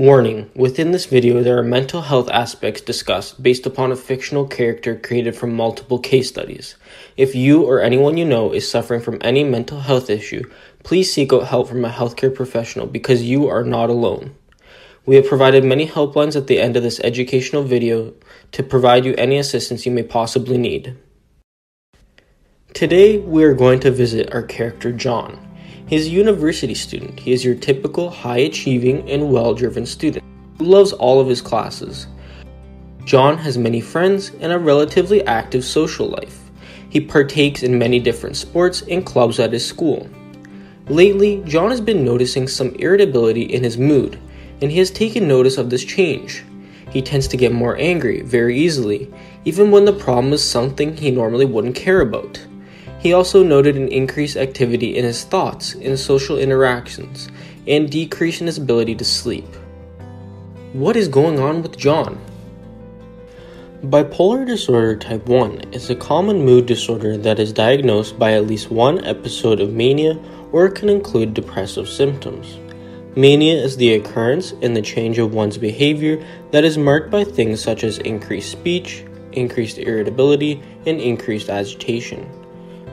Warning Within this video, there are mental health aspects discussed based upon a fictional character created from multiple case studies. If you or anyone you know is suffering from any mental health issue, please seek out help from a healthcare professional because you are not alone. We have provided many helplines at the end of this educational video to provide you any assistance you may possibly need. Today, we are going to visit our character John. He is a university student. He is your typical high achieving and well driven student who loves all of his classes. John has many friends and a relatively active social life. He partakes in many different sports and clubs at his school. Lately, John has been noticing some irritability in his mood, and he has taken notice of this change. He tends to get more angry very easily, even when the problem is something he normally wouldn't care about. He also noted an increased activity in his thoughts in social interactions and decrease in his ability to sleep. What is going on with John? Bipolar disorder type 1 is a common mood disorder that is diagnosed by at least one episode of mania or can include depressive symptoms. Mania is the occurrence and the change of one's behavior that is marked by things such as increased speech, increased irritability, and increased agitation.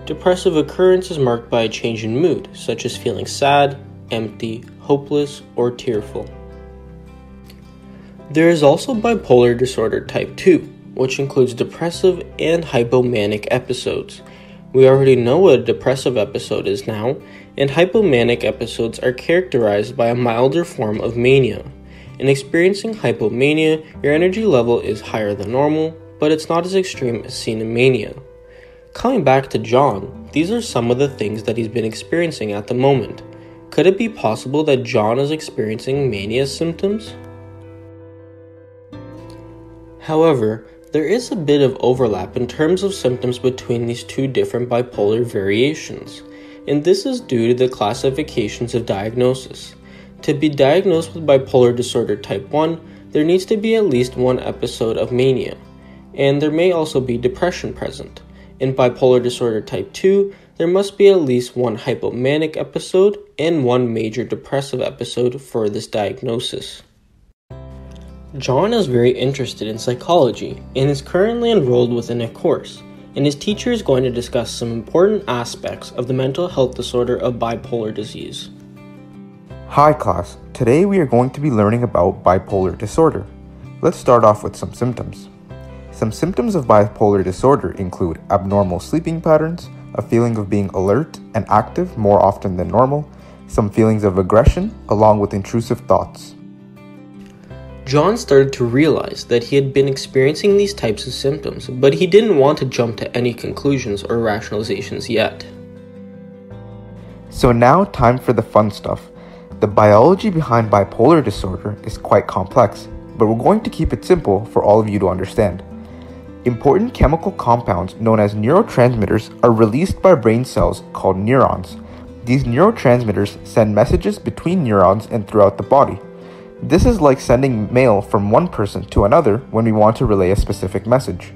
Depressive occurrence is marked by a change in mood, such as feeling sad, empty, hopeless, or tearful. There is also bipolar disorder type 2, which includes depressive and hypomanic episodes. We already know what a depressive episode is now, and hypomanic episodes are characterized by a milder form of mania. In experiencing hypomania, your energy level is higher than normal, but it's not as extreme as seen in mania. Coming back to John, these are some of the things that he's been experiencing at the moment. Could it be possible that John is experiencing mania symptoms? However, there is a bit of overlap in terms of symptoms between these two different bipolar variations, and this is due to the classifications of diagnosis. To be diagnosed with bipolar disorder type 1, there needs to be at least one episode of mania, and there may also be depression present. In bipolar disorder type 2, there must be at least one hypomanic episode and one major depressive episode for this diagnosis. John is very interested in psychology and is currently enrolled within a course, and his teacher is going to discuss some important aspects of the mental health disorder of bipolar disease. Hi, class. Today we are going to be learning about bipolar disorder. Let's start off with some symptoms. Some symptoms of bipolar disorder include abnormal sleeping patterns, a feeling of being alert and active more often than normal, some feelings of aggression, along with intrusive thoughts. John started to realize that he had been experiencing these types of symptoms, but he didn't want to jump to any conclusions or rationalizations yet. So, now time for the fun stuff. The biology behind bipolar disorder is quite complex, but we're going to keep it simple for all of you to understand. Important chemical compounds known as neurotransmitters are released by brain cells called neurons. These neurotransmitters send messages between neurons and throughout the body. This is like sending mail from one person to another when we want to relay a specific message.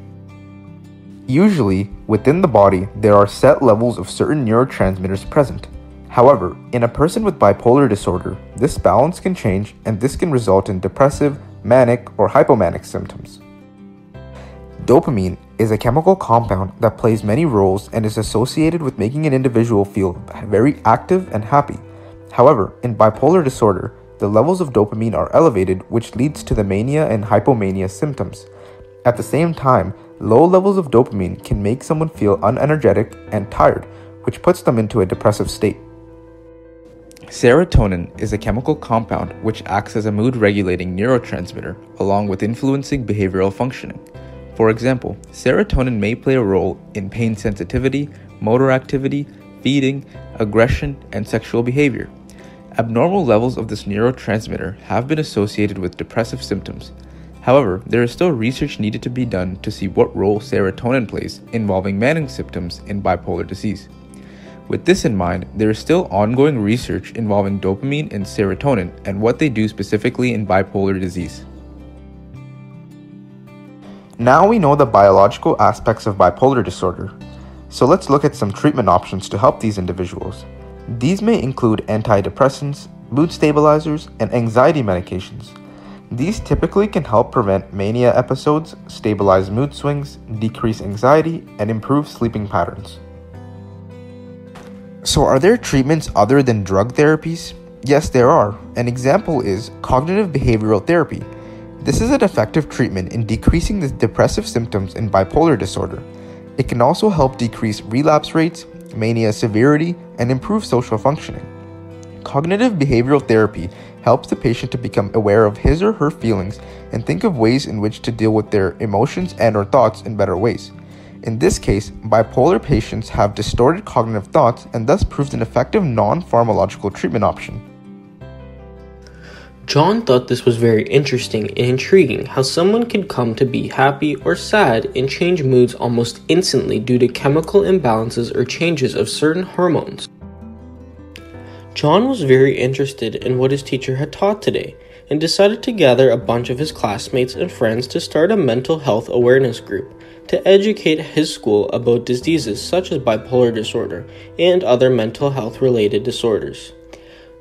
Usually, within the body, there are set levels of certain neurotransmitters present. However, in a person with bipolar disorder, this balance can change and this can result in depressive, manic, or hypomanic symptoms. Dopamine is a chemical compound that plays many roles and is associated with making an individual feel very active and happy. However, in bipolar disorder, the levels of dopamine are elevated, which leads to the mania and hypomania symptoms. At the same time, low levels of dopamine can make someone feel unenergetic and tired, which puts them into a depressive state. Serotonin is a chemical compound which acts as a mood regulating neurotransmitter, along with influencing behavioral functioning. For example, serotonin may play a role in pain sensitivity, motor activity, feeding, aggression, and sexual behavior. Abnormal levels of this neurotransmitter have been associated with depressive symptoms. However, there is still research needed to be done to see what role serotonin plays involving manic symptoms in bipolar disease. With this in mind, there is still ongoing research involving dopamine and serotonin and what they do specifically in bipolar disease. Now we know the biological aspects of bipolar disorder, so let's look at some treatment options to help these individuals. These may include antidepressants, mood stabilizers, and anxiety medications. These typically can help prevent mania episodes, stabilize mood swings, decrease anxiety, and improve sleeping patterns. So, are there treatments other than drug therapies? Yes, there are. An example is cognitive behavioral therapy. This is an effective treatment in decreasing the depressive symptoms in bipolar disorder. It can also help decrease relapse rates, mania severity, and improve social functioning. Cognitive behavioral therapy helps the patient to become aware of his or her feelings and think of ways in which to deal with their emotions and or thoughts in better ways. In this case, bipolar patients have distorted cognitive thoughts and thus proved an effective non-pharmacological treatment option. John thought this was very interesting and intriguing how someone could come to be happy or sad and change moods almost instantly due to chemical imbalances or changes of certain hormones. John was very interested in what his teacher had taught today and decided to gather a bunch of his classmates and friends to start a mental health awareness group to educate his school about diseases such as bipolar disorder and other mental health related disorders.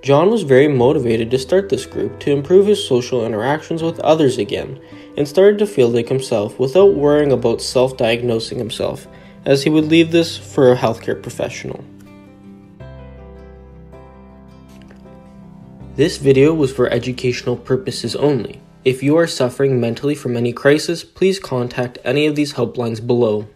John was very motivated to start this group to improve his social interactions with others again and started to feel like himself without worrying about self diagnosing himself, as he would leave this for a healthcare professional. This video was for educational purposes only. If you are suffering mentally from any crisis, please contact any of these helplines below.